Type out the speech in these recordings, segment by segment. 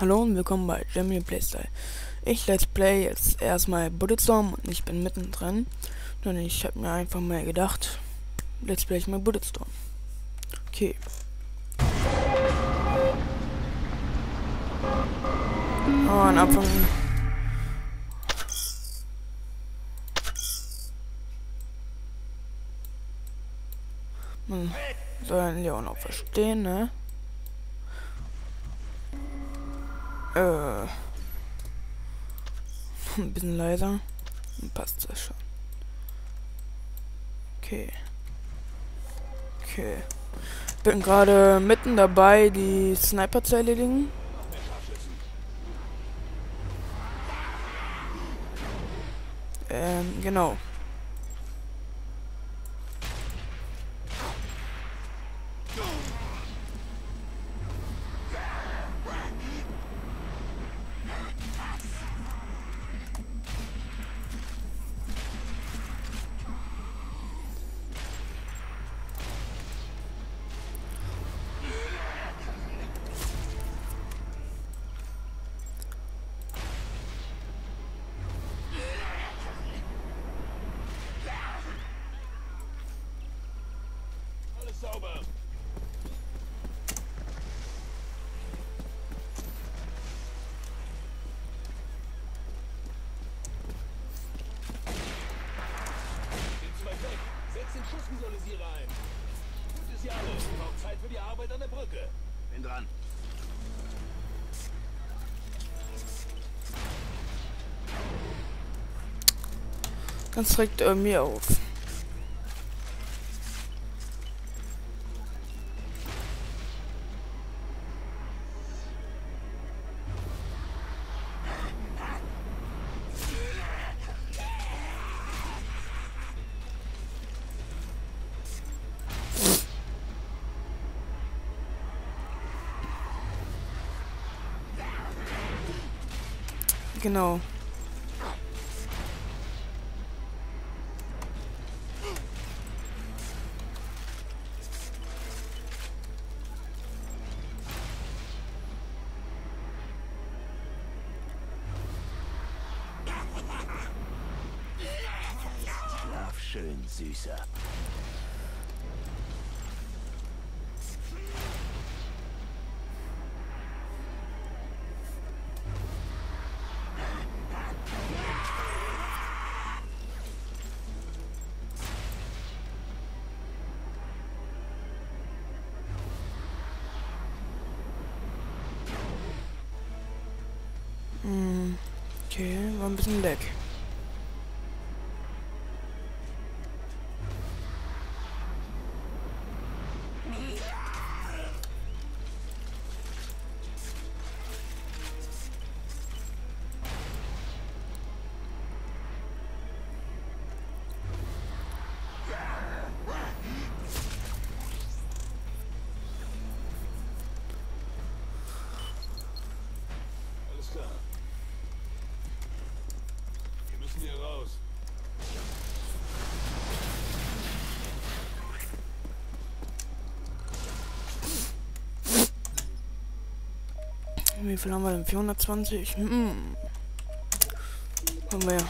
Hallo und willkommen bei Gemini Playstyle. Ich let's play jetzt erstmal Bulletstorm und ich bin mittendrin. Und ich habe mir einfach mal gedacht, let's play ich mal Bulletstorm. Okay. Oh, am Anfang. Man soll ja auch noch verstehen, ne? Äh. Ein bisschen leiser. Dann passt das schon. Okay. Okay. Bin gerade mitten dabei, die Sniper zu erledigen. Ähm, genau. Alles. Braucht Zeit für die Arbeit an der Brücke. Bin dran. Ganz direkt äh, mir auf. Genau. Schlaf schön, Süßer. Okay, war ein bisschen weg. Wie viel haben wir denn? 420? Hm. Haben wir ja.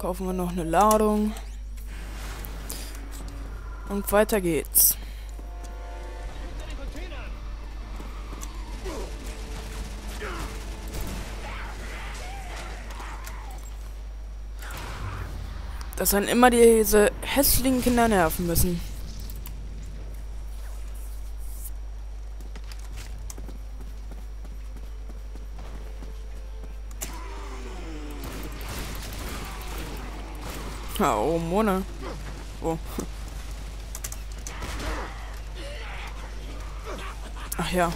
Kaufen wir noch eine Ladung. Und weiter geht's. Dass dann immer diese hässlichen Kinder nerven müssen. Oh, Mone. Oh. Ach ja.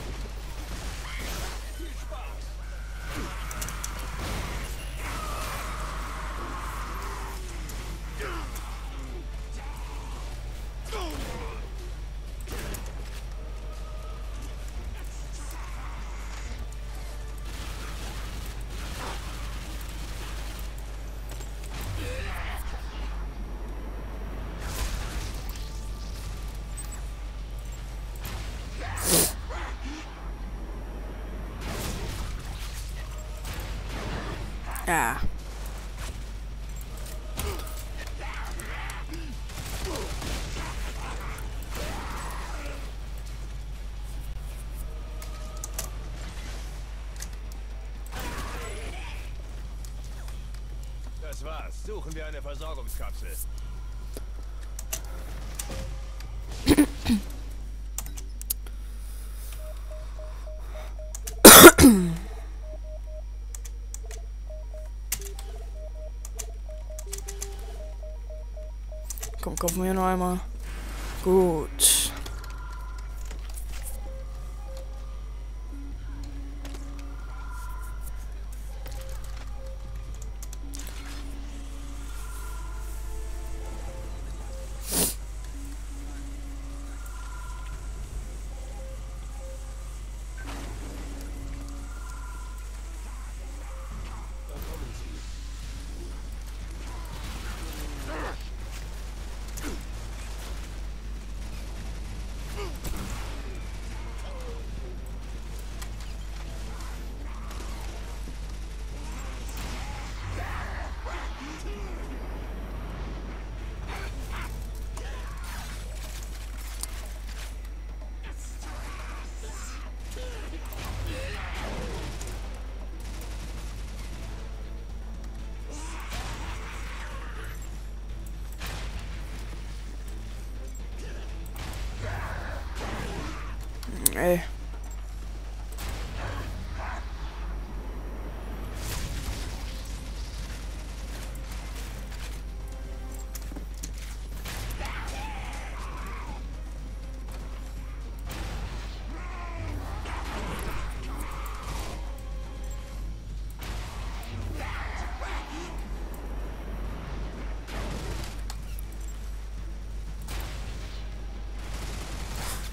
Ja. Das war's. Suchen wir eine Versorgungskapsel. Komm, kaufen wir noch einmal. Gut.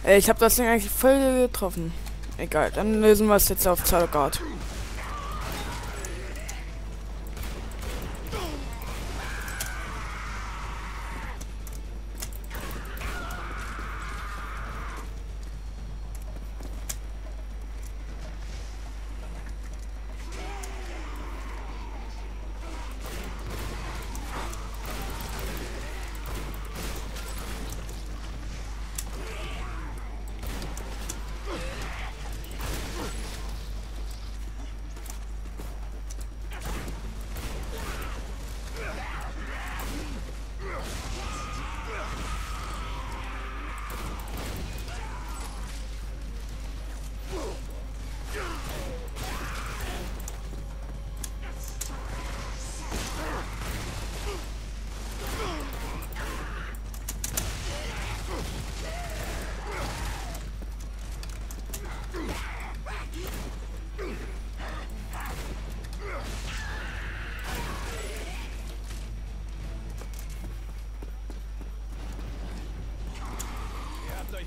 Ich habe das Ding eigentlich voll getroffen. Egal, dann lösen wir es jetzt auf Zalgard.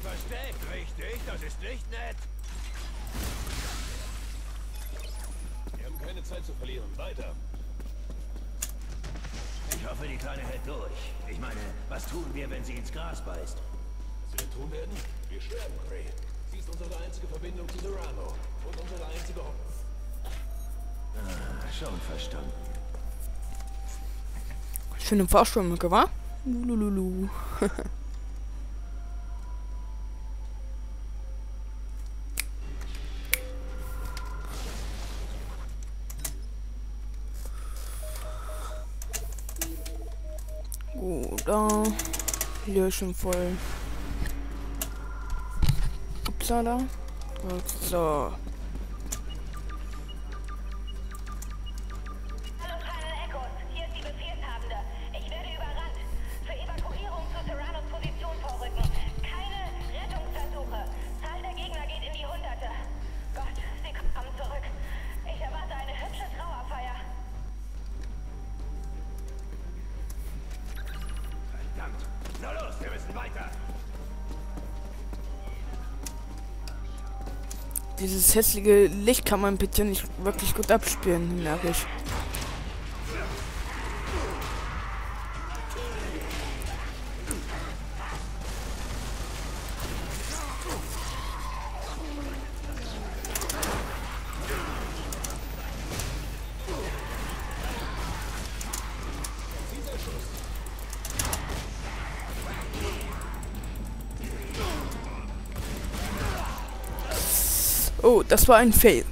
Versteckt, richtig? Das ist nicht nett. Wir haben keine Zeit zu verlieren. Weiter. Ich hoffe, die Kleine hält durch. Ich meine, was tun wir, wenn sie ins Gras beißt? Was wir tun werden? Wir sterben, Gray. Sie ist unsere einzige Verbindung zu Serrano. Und unsere einzige Hoffnung. Ah, schon verstanden. Schöne Fahrstuhlmücke, wa? Lululu. Hier ist schon voll. Upsala. Gut, so. Dieses hässliche Licht kann man bitte nicht wirklich gut abspielen, merke ich. Oh, das war ein Fail.